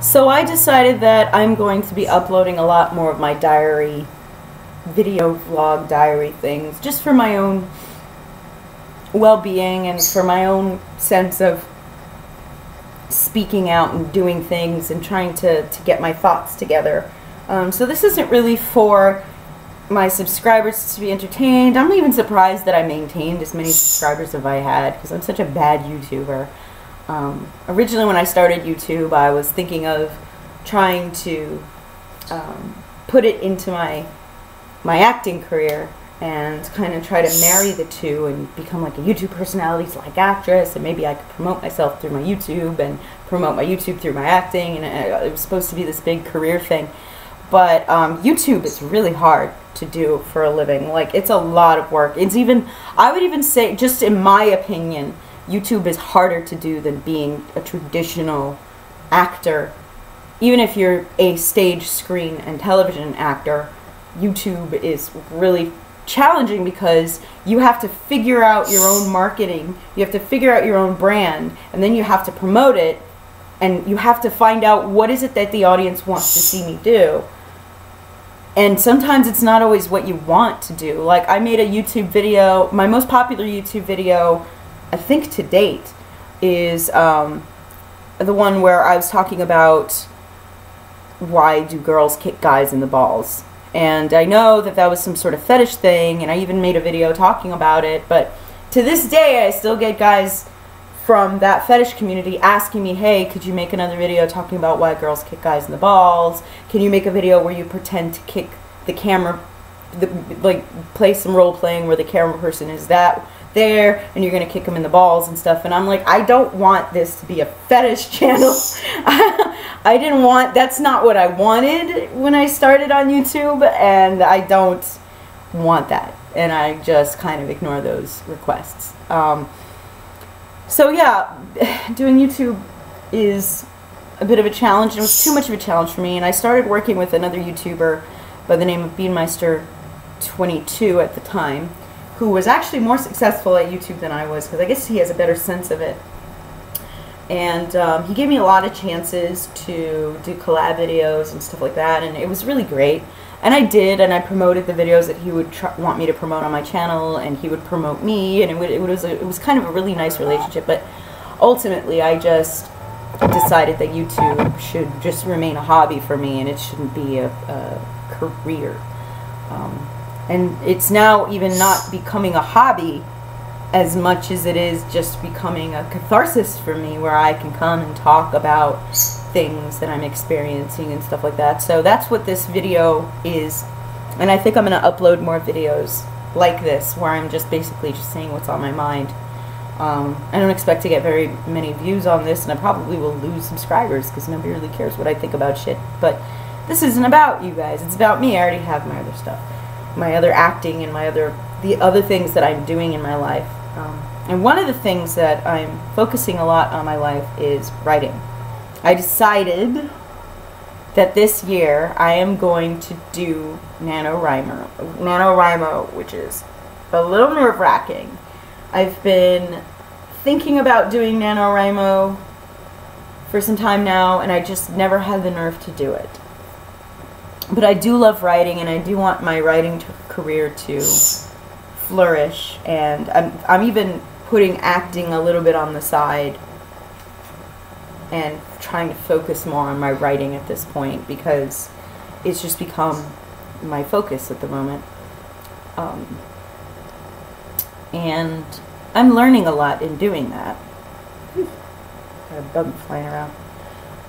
So I decided that I'm going to be uploading a lot more of my diary, video vlog diary things, just for my own well-being and for my own sense of speaking out and doing things and trying to, to get my thoughts together. Um, so this isn't really for my subscribers to be entertained. I'm even surprised that I maintained as many subscribers as I had because I'm such a bad YouTuber. Um, originally, when I started YouTube, I was thinking of trying to um, put it into my my acting career and kind of try to marry the two and become like a YouTube personality like actress and maybe I could promote myself through my YouTube and promote my YouTube through my acting and it was supposed to be this big career thing. But um, YouTube is really hard to do for a living. Like it's a lot of work. It's even I would even say just in my opinion YouTube is harder to do than being a traditional actor. Even if you're a stage, screen, and television actor, YouTube is really challenging because you have to figure out your own marketing, you have to figure out your own brand, and then you have to promote it, and you have to find out what is it that the audience wants to see me do. And sometimes it's not always what you want to do. Like, I made a YouTube video, my most popular YouTube video I think to date, is um, the one where I was talking about why do girls kick guys in the balls. And I know that that was some sort of fetish thing, and I even made a video talking about it, but to this day, I still get guys from that fetish community asking me, hey, could you make another video talking about why girls kick guys in the balls? Can you make a video where you pretend to kick the camera, the, like play some role playing where the camera person is that there and you're going to kick them in the balls and stuff. And I'm like, I don't want this to be a fetish channel. I didn't want, that's not what I wanted when I started on YouTube. And I don't want that. And I just kind of ignore those requests. Um, so yeah, doing YouTube is a bit of a challenge. It was too much of a challenge for me. And I started working with another YouTuber by the name of Beanmeister22 at the time who was actually more successful at YouTube than I was because I guess he has a better sense of it. And um, he gave me a lot of chances to do collab videos and stuff like that, and it was really great. And I did, and I promoted the videos that he would want me to promote on my channel, and he would promote me, and it, it was a, it was kind of a really nice relationship. But ultimately, I just decided that YouTube should just remain a hobby for me, and it shouldn't be a, a career. Um, and it's now even not becoming a hobby as much as it is just becoming a catharsis for me where I can come and talk about things that I'm experiencing and stuff like that. So that's what this video is. And I think I'm going to upload more videos like this where I'm just basically just saying what's on my mind. Um, I don't expect to get very many views on this and I probably will lose subscribers because nobody really cares what I think about shit. But this isn't about you guys. It's about me. I already have my other stuff my other acting and my other the other things that I'm doing in my life. Um, and one of the things that I'm focusing a lot on my life is writing. I decided that this year I am going to do NaNoWriMo, NaNoWriMo, which is a little nerve wracking. I've been thinking about doing NaNoWriMo for some time now, and I just never had the nerve to do it but I do love writing, and I do want my writing career to flourish. And I'm I'm even putting acting a little bit on the side and trying to focus more on my writing at this point because it's just become my focus at the moment. Um, and I'm learning a lot in doing that. Got a bug flying around.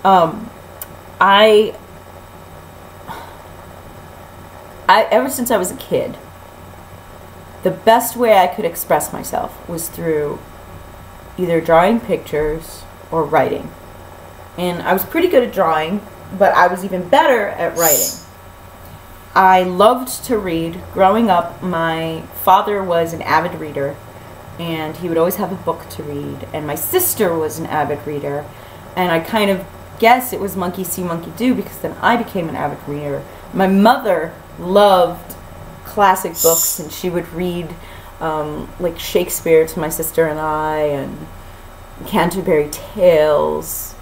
Um, I I, ever since I was a kid, the best way I could express myself was through either drawing pictures or writing. And I was pretty good at drawing, but I was even better at writing. I loved to read. Growing up, my father was an avid reader, and he would always have a book to read. And my sister was an avid reader, and I kind of guess it was monkey see, monkey do because then I became an avid reader. My mother loved classic books, and she would read um, like Shakespeare to my sister and I, and Canterbury Tales,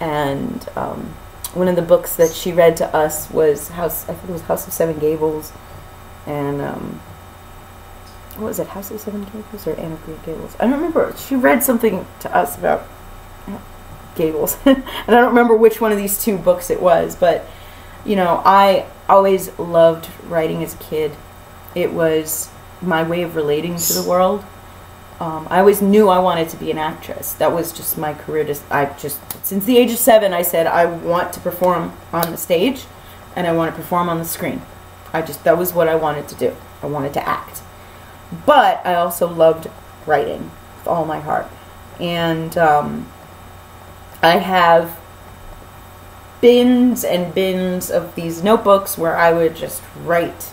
and um, one of the books that she read to us was House. I think it was House of Seven Gables, and um, what was it? House of Seven Gables or Anne of Green Gables? I don't remember. She read something to us about Gables, and I don't remember which one of these two books it was. But you know, I always loved writing as a kid. It was my way of relating to the world. Um, I always knew I wanted to be an actress. That was just my career. Just I just since the age of seven, I said I want to perform on the stage, and I want to perform on the screen. I just that was what I wanted to do. I wanted to act, but I also loved writing with all my heart, and um, I have bins and bins of these notebooks where I would just write.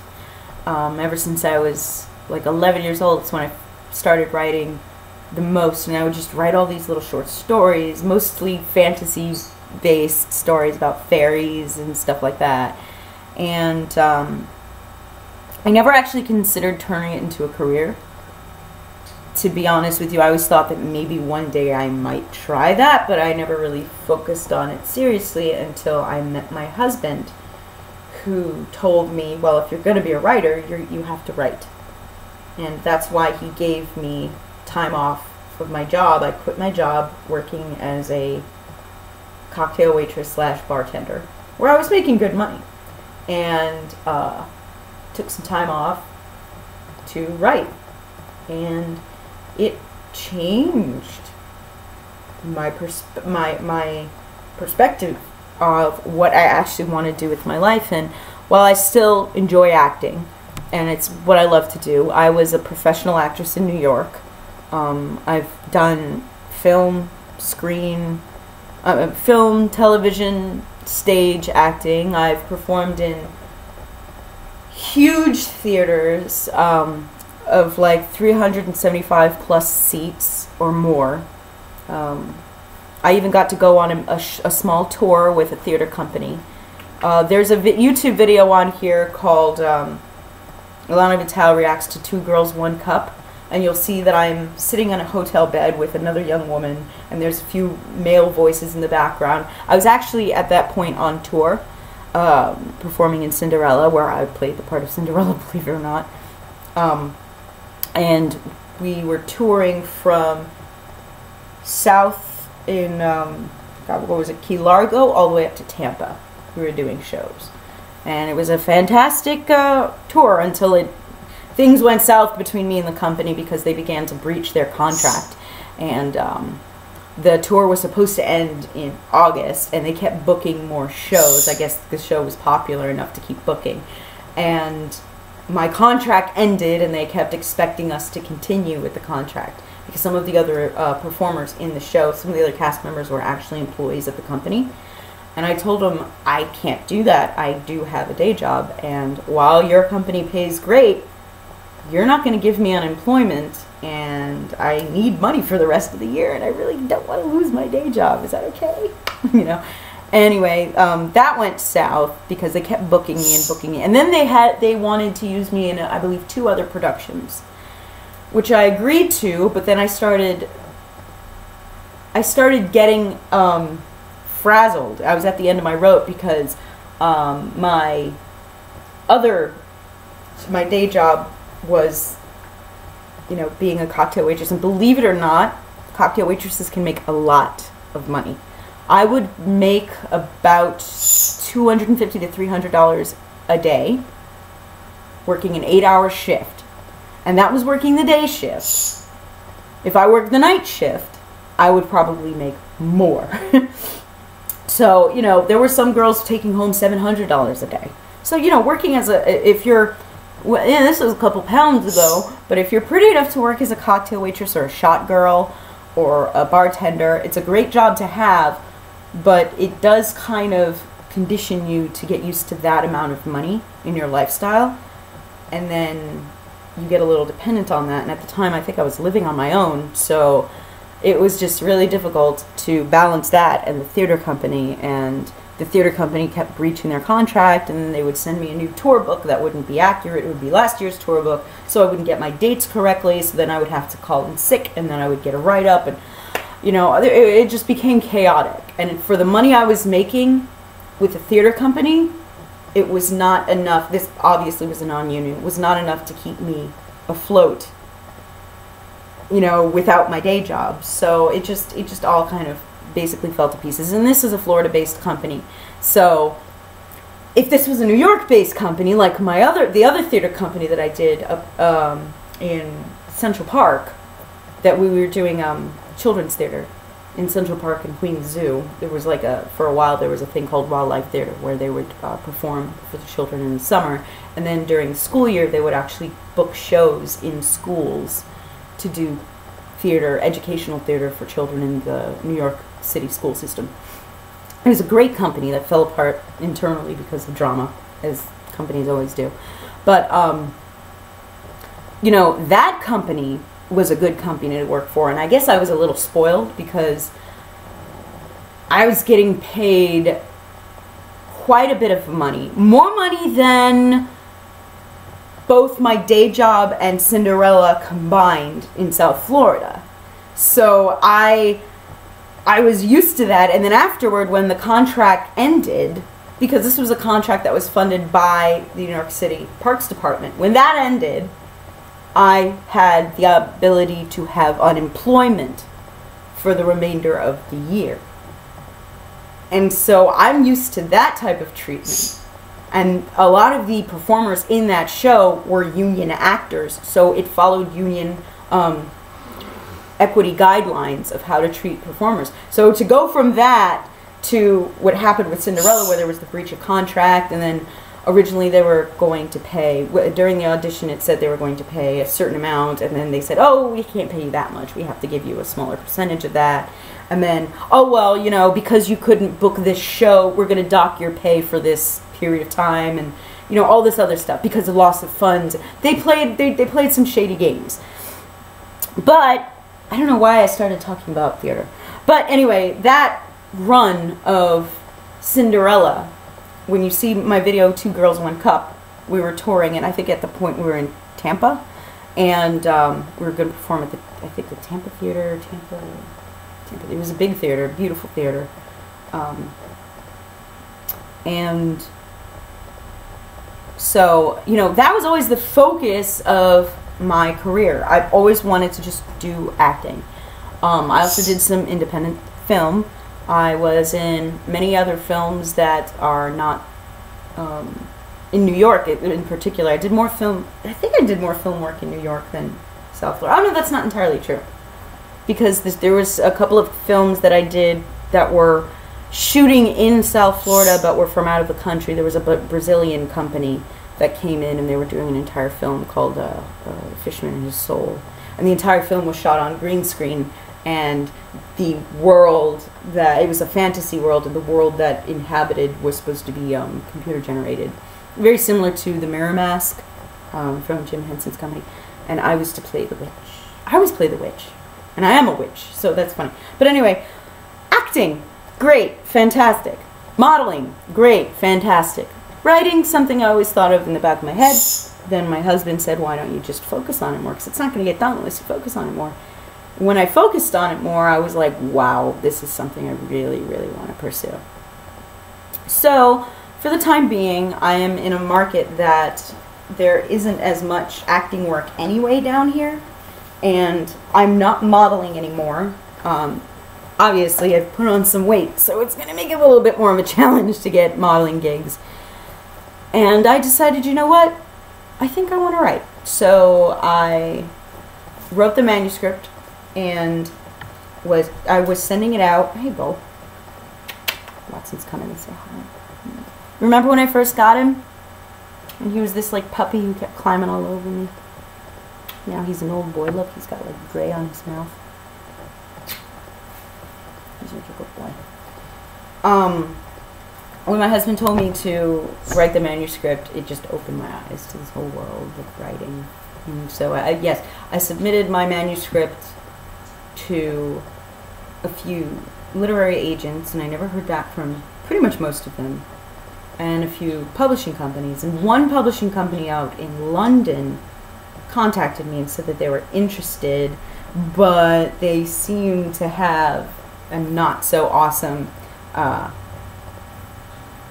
Um, ever since I was like 11 years old, that's when I started writing the most, and I would just write all these little short stories, mostly fantasy based stories about fairies and stuff like that. And um, I never actually considered turning it into a career. To be honest with you, I always thought that maybe one day I might try that, but I never really focused on it seriously until I met my husband, who told me, well, if you're going to be a writer, you you have to write and that's why he gave me time off of my job. I quit my job working as a cocktail waitress slash bartender, where I was making good money, and uh, took some time off to write, and it changed my pers- my my perspective of what I actually want to do with my life. And while I still enjoy acting, and it's what I love to do. I was a professional actress in New York. Um, I've done film, screen, uh, film, television, stage acting. I've performed in huge theaters um, of like 375 plus seats or more. Um, I even got to go on a, a, a, small tour with a theater company. Uh, there's a vi- YouTube video on here called um, Vital reacts to Two Girls, One Cup. And you'll see that I'm sitting on a hotel bed with another young woman, and there's a few male voices in the background. I was actually at that point on tour, um, performing in Cinderella, where I played the part of Cinderella, believe it or not. Um, and we were touring from south in, um, God, what was it, Key Largo, all the way up to Tampa. We were doing shows. And it was a fantastic uh, tour until it things went south between me and the company because they began to breach their contract. And um, the tour was supposed to end in august and they kept booking more shows. I guess the show was popular enough to keep booking. And my contract ended and they kept expecting us to continue with the contract because some of the other uh, performers in the show some of the other cast members were actually employees of the company and I told them, I can't do that. I do have a day job. And while your company pays great, you're not going to give me unemployment. And I need money for the rest of the year. And I really don't want to lose my day job. Is that okay? you know? Anyway, um, that went south because they kept booking me and booking me. And then they had they wanted to use me in, I believe, two other productions, which I agreed to. But then I started I started getting um, frazzled. I was at the end of my rope because um, my other, my day job was, you know, being a cocktail waitress. And believe it or not, cocktail waitresses can make a lot of money. I would make about 250 to $300 a day working an eight hour shift. And that was working the day shift. If I worked the night shift, I would probably make more. So, you know, there were some girls taking home $700 a day. So, you know, working as a, if you're, well, yeah, this was a couple pounds ago, but if you're pretty enough to work as a cocktail waitress or a shot girl or a bartender, it's a great job to have, but it does kind of condition you to get used to that amount of money in your lifestyle. And then you get a little dependent on that. And at the time, I think I was living on my own. So, it was just really difficult to balance that and the theater company. And the theater company kept breaching their contract. And they would send me a new tour book that wouldn't be accurate. It would be last year's tour book. So i wouldn't get my dates correctly. So then i would have to call in sick. And then i would get a write-up. And you know it, it just became chaotic and for the money i was making with the theater company, it was not enough. This obviously was a non-union. Was not enough to keep me afloat. You know, without my day job. So it just it just all kind of basically fell to pieces. And this is a Florida-based company, so if this was a New York-based company like my other the other theater company that I did up um, in Central Park, that we were doing um, children's theater in Central Park and Queens Zoo. There was like a for a while there was a thing called Wildlife Theater where they would uh, perform for the children in the summer, and then during the school year they would actually book shows in schools to do theater, educational theater for children in the New York City school system. It was a great company that fell apart internally because of drama, as companies always do. But um, you know that company was a good company to work for. And I guess I was a little spoiled because I was getting paid quite a bit of money. More money than both my day job and Cinderella combined in South Florida. So I I was used to that and then afterward when the contract ended because this was a contract that was funded by the New York City Parks Department. When that ended, I had the ability to have unemployment for the remainder of the year. And so I'm used to that type of treatment. And a lot of the performers in that show were union actors, so it followed union um, equity guidelines of how to treat performers. So to go from that to what happened with Cinderella, where there was the breach of contract, and then originally they were going to pay during the audition it said they were going to pay a certain amount and then they said oh we can't pay you that much. We have to give you a smaller percentage of that. And then oh well you know because you couldn't book this show we're going to dock your pay for this period of time and you know all this other stuff because of loss of funds. They played they, they played some shady games. But i don't know why i started talking about theater. But anyway that run of cinderella when you see my video, Two Girls, One Cup, we were touring, and I think at the point we were in Tampa, and um, we were going to perform at the, I think, the Tampa Theater, Tampa, Tampa. It was a big theater, beautiful theater. Um, and so, you know, that was always the focus of my career. I've always wanted to just do acting. Um, I also did some independent film. I was in many other films that are not um, in New York in particular. I did more film. I think I did more film work in New York than South Florida. Oh no, that's not entirely true, because this, there was a couple of films that I did that were shooting in South Florida, but were from out of the country. There was a Brazilian company that came in, and they were doing an entire film called uh, uh, "Fisherman and His Soul," and the entire film was shot on green screen and the world that it was a fantasy world and the world that inhabited was supposed to be um, computer generated. Very similar to the mirror mask um, from jim henson's company. And i was to play the witch. I always play the witch. And i am a witch so that's funny. But anyway acting great fantastic. Modeling great fantastic. Writing something i always thought of in the back of my head. Then my husband said why don't you just focus on it more? Because it's not going to get done unless you focus on it more when I focused on it more, I was like, wow, this is something I really, really want to pursue. So, for the time being, I am in a market that there isn't as much acting work anyway down here, and I'm not modeling anymore. Um, obviously, I've put on some weight, so it's going to make it a little bit more of a challenge to get modeling gigs. And I decided, you know what? I think I want to write. So I wrote the manuscript and was I was sending it out. Hey, Bo. Watson's coming to say hi. Remember when I first got him? And he was this like puppy who kept climbing all over me. Now he's an old boy. Look, he's got like gray on his mouth. He's a good boy. Um, when my husband told me to write the manuscript, it just opened my eyes to this whole world of writing. And so, I, yes, I submitted my manuscript to a few literary agents, and I never heard back from pretty much most of them, and a few publishing companies. And one publishing company out in London contacted me and said that they were interested, but they seemed to have a not so awesome uh,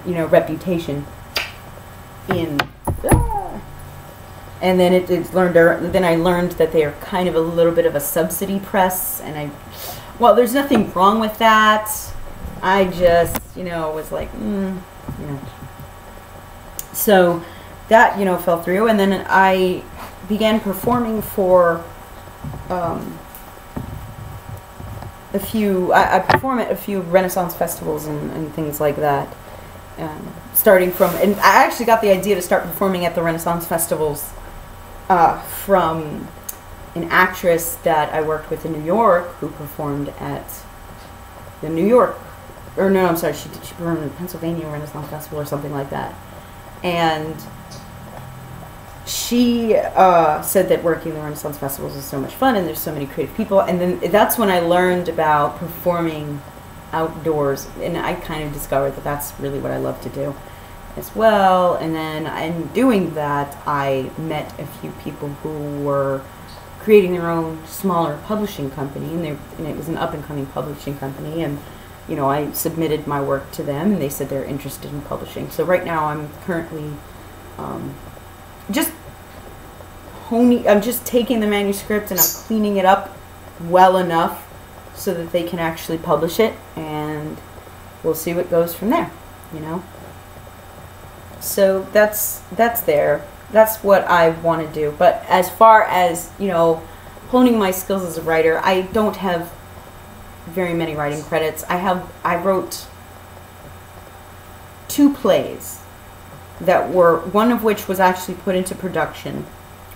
you know, reputation in. And then it, it learned. Then I learned that they are kind of a little bit of a subsidy press, and I. Well, there's nothing wrong with that. I just, you know, was like, mm, you know. So that, you know, fell through, and then I began performing for um, a few. I, I, perform at a few Renaissance festivals and, and things like that. Um, starting from, and I actually got the idea to start performing at the Renaissance festivals uh, from an actress that I worked with in New York who performed at the New York, or no, I'm sorry, she she performed at the Pennsylvania Renaissance Festival or something like that, and she uh, said that working the Renaissance festivals is so much fun and there's so many creative people. And then that's when I learned about performing outdoors, and I kind of discovered that that's really what I love to do as well. And then in doing that, I met a few people who were creating their own smaller publishing company, and, they, and it was an up and coming publishing company. And you know, I submitted my work to them, and they said they're interested in publishing. So right now, I'm currently um, just honing, I'm just taking the manuscript and I'm cleaning it up well enough so that they can actually publish it and we'll see what goes from there, you know? So that's, that's there. That's what I want to do. But as far as, you know, honing my skills as a writer, I don't have very many writing credits. I have, I wrote two plays that were one of which was actually put into production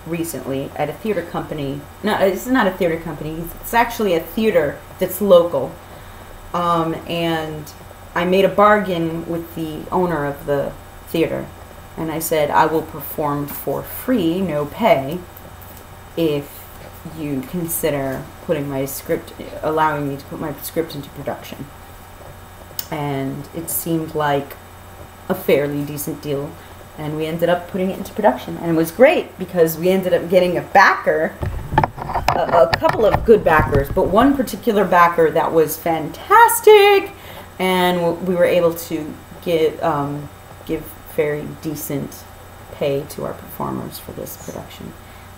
recently at a theater company. No, it's not a theater company. It's actually a theater that's local. Um, and I made a bargain with the owner of the theater, and I said I will perform for free, no pay, if you consider putting my script, allowing me to put my script into production. And it seemed like a fairly decent deal and we ended up putting it into production and it was great because we ended up getting a backer a, a, couple of good backers but one particular backer that was fantastic and we were able to give um, give very decent pay to our performers for this production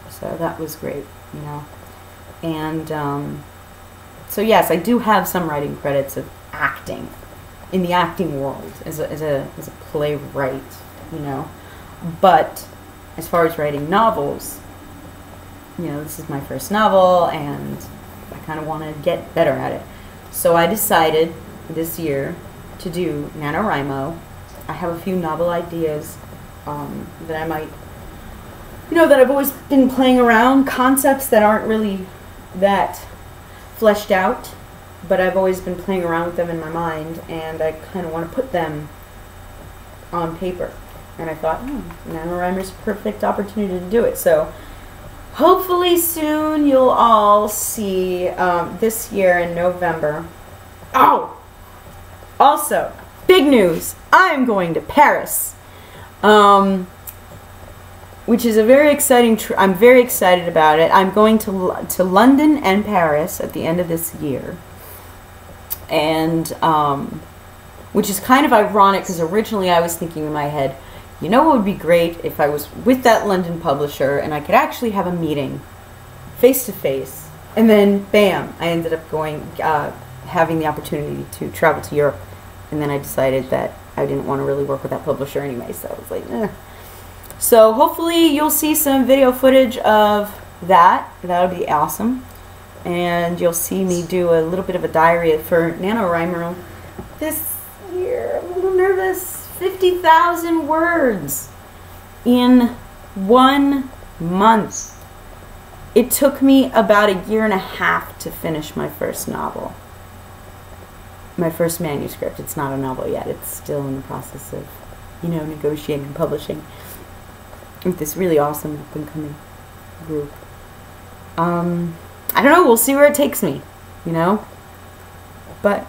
so that was great you know and um, so yes I do have some writing credits of acting in the acting world as a, as a, as a playwright, you know. But as far as writing novels, you know, this is my first novel and I kind of want to get better at it. So I decided this year to do NaNoWriMo. I have a few novel ideas um, that I might, you know, that I've always been playing around, concepts that aren't really that fleshed out but I've always been playing around with them in my mind, and I kind of want to put them on paper. And I thought, hmm, NaNoWriMo's a perfect opportunity to do it. So hopefully soon you'll all see um, this year in November. Oh! Also, big news! I'm going to Paris. Um, which is a very exciting. I'm very excited about it. I'm going to to London and Paris at the end of this year and um, which is kind of ironic because originally I was thinking in my head, you know what would be great if I was with that London publisher and I could actually have a meeting face to face, and then bam, I ended up going uh, having the opportunity to travel to Europe, and then I decided that I didn't want to really work with that publisher anyway, so I was like, eh. So hopefully you'll see some video footage of that. That would be awesome and you'll see me do a little bit of a diary for NaNoWriMo this year. I'm a little nervous. 50,000 words in one month. It took me about a year and a half to finish my first novel. My first manuscript. It's not a novel yet. It's still in the process of, you know, negotiating and publishing with this really awesome up and coming group. Um, I don't know. We'll see where it takes me, you know? But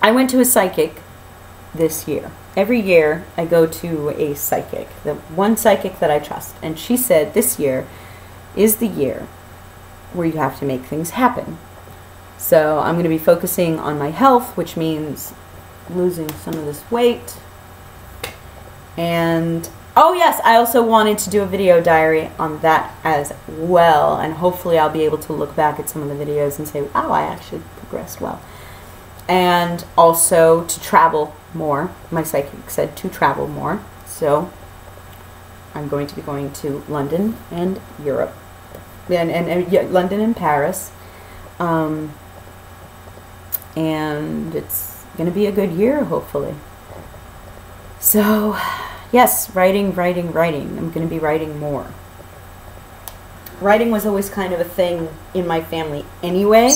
I went to a psychic this year. Every year I go to a psychic, the one psychic that I trust. And she said this year is the year where you have to make things happen. So I'm going to be focusing on my health, which means losing some of this weight. And oh yes, I also wanted to do a video diary on that as well. And hopefully I'll be able to look back at some of the videos and say, wow, I actually progressed well. And also to travel more. My psychic said to travel more. So I'm going to be going to London and Europe. And, and, and yeah, London and Paris. Um, and it's going to be a good year, hopefully. So, yes, writing, writing, writing. I'm going to be writing more. Writing was always kind of a thing in my family anyway.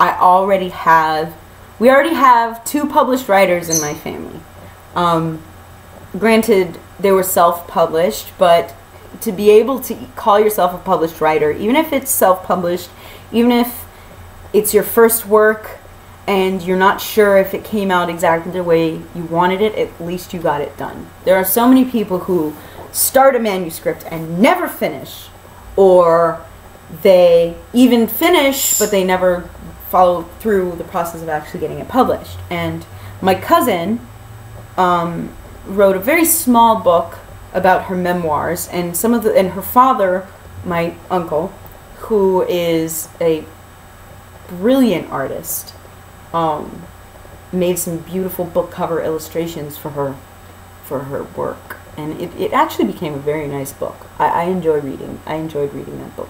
I already have, we already have two published writers in my family. Um, granted, they were self published, but to be able to call yourself a published writer, even if it's self published, even if it's your first work, and you're not sure if it came out exactly the way you wanted it, at least you got it done. There are so many people who start a manuscript and never finish, or they even finish but they never follow through the process of actually getting it published. And my cousin um, wrote a very small book about her memoirs, and some of the and her father, my uncle, who is a brilliant artist um, made some beautiful book cover illustrations for her for her work. And it, it actually became a very nice book. I, I enjoy reading I enjoyed reading that book.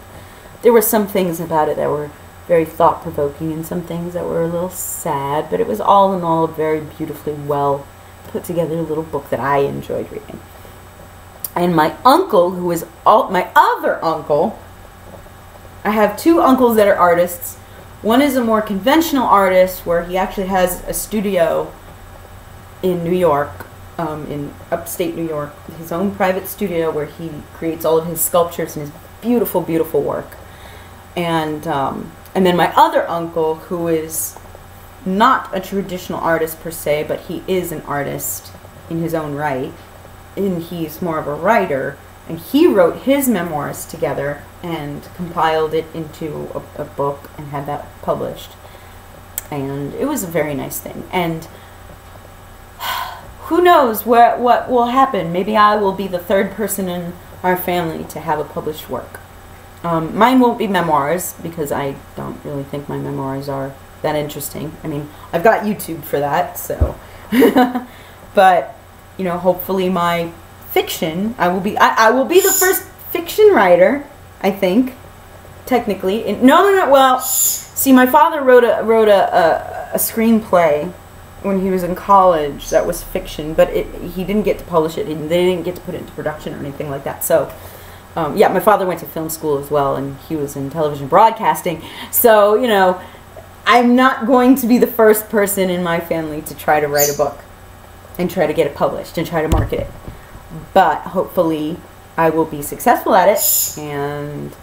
There were some things about it that were very thought-provoking and some things that were a little sad but it was all in all a very beautifully well put together little book that I enjoyed reading. And my uncle who is all my other uncle I have two uncles that are artists one is a more conventional artist where he actually has a studio in New York, um, in upstate New York, his own private studio where he creates all of his sculptures and his beautiful, beautiful work. And um, and then my other uncle, who is not a traditional artist per se, but he is an artist in his own right, and he's more of a writer and he wrote his memoirs together and compiled it into a, a, book and had that published. And it was a very nice thing. And who knows where what will happen? Maybe I will be the third person in our family to have a published work. Um, mine won't be memoirs because I don't really think my memoirs are that interesting. I mean, I've got YouTube for that, so. but you know, hopefully my fiction. I will be I, I will be the first fiction writer, I think, technically. In, no, no, no. Well, see, my father wrote a wrote a, a, a screenplay when he was in college that was fiction, but it, he didn't get to publish it. He, they didn't get to put it into production or anything like that. So, um, yeah, my father went to film school as well, and he was in television broadcasting. So, you know, I'm not going to be the first person in my family to try to write a book and try to get it published and try to market it but hopefully I will be successful at it. And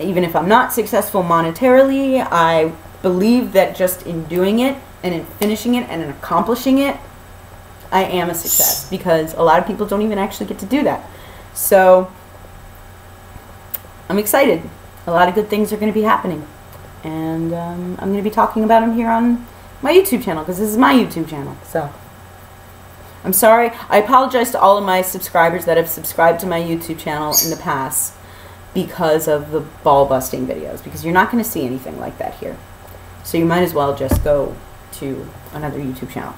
even if I'm not successful monetarily, I believe that just in doing it and in finishing it and in accomplishing it, I am a success because a lot of people don't even actually get to do that. So I'm excited. A lot of good things are going to be happening. And um, I'm going to be talking about them here on my YouTube channel because this is my YouTube channel. So. I'm sorry. I apologize to all of my subscribers that have subscribed to my YouTube channel in the past because of the ball busting videos because you're not going to see anything like that here. So you might as well just go to another YouTube channel.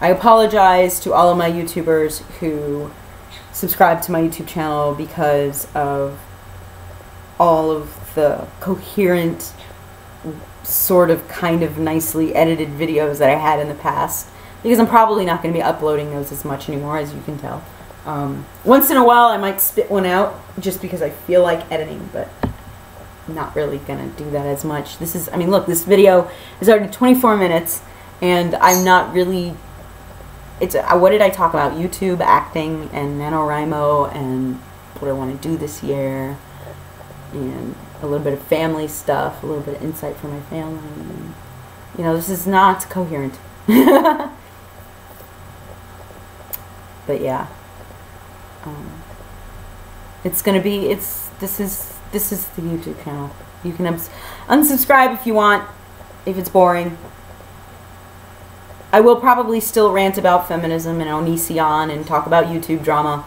I apologize to all of my YouTubers who subscribe to my YouTube channel because of all of the coherent, sort of kind of nicely edited videos that I had in the past because I'm probably not going to be uploading those as much anymore, as you can tell. Um, once in a while, I might spit one out just because I feel like editing, but I'm not really going to do that as much. This is, I mean, look, this video is already 24 minutes, and I'm not really, it's, uh, what did I talk about? YouTube, acting, and NaNoWriMo, and what I want to do this year, and a little bit of family stuff, a little bit of insight for my family. And, you know, this is not coherent. but yeah um, it's gonna be it's this is this is the YouTube channel you can unsubscribe if you want if it's boring I will probably still rant about feminism and Onision and talk about YouTube drama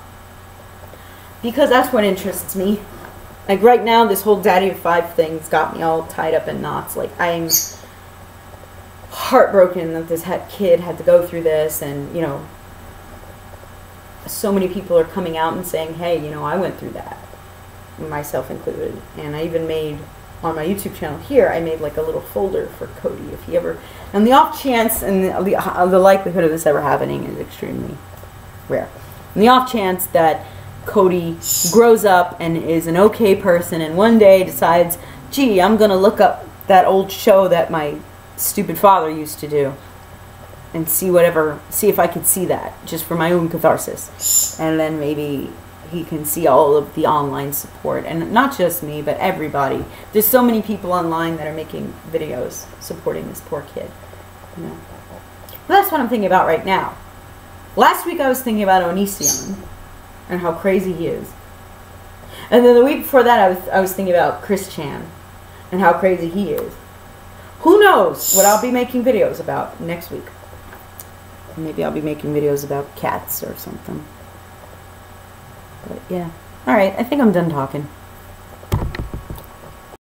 because that's what interests me. Like right now, this whole Daddy of Five thing's got me all tied up in knots. Like I'm heartbroken that this kid had to go through this, and you know, so many people are coming out and saying, "Hey, you know, I went through that." myself included. And I even made on my YouTube channel here, I made like a little folder for Cody if he ever, and the off chance and the, the, uh, the likelihood of this ever happening is extremely rare. And the off chance that Cody grows up and is an okay person and one day decides, gee, I'm going to look up that old show that my stupid father used to do and see whatever, see if I could see that just for my own catharsis. And then maybe he can see all of the online support and not just me but everybody. There's so many people online that are making videos supporting this poor kid you know? That's what i'm thinking about right now. Last week i was thinking about onision and how crazy he is. And then the week before that i was i was thinking about chris chan and how crazy he is. Who knows what i'll be making videos about next week maybe i'll be making videos about cats or something but yeah. All right, I think I'm done talking.